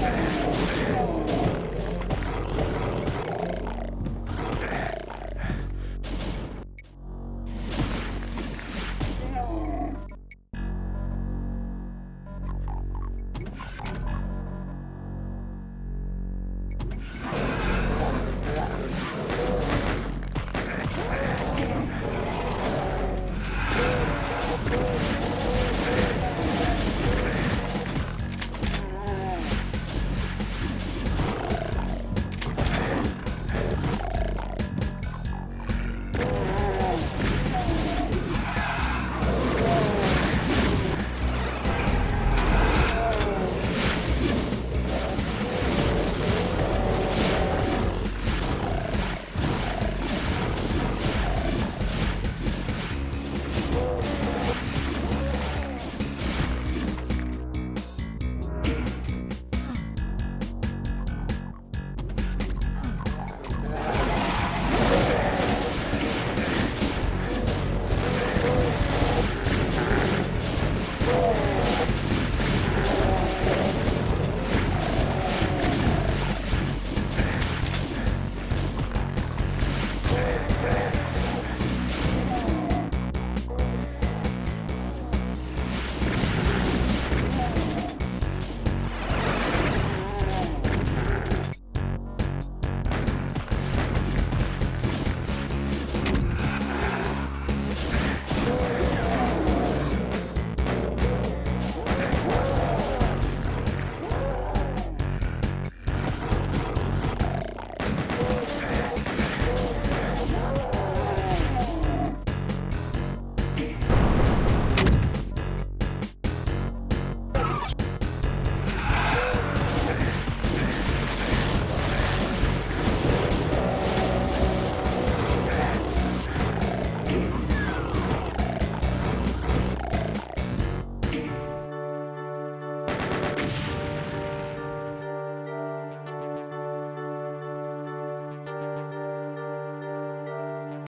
Oh, my God.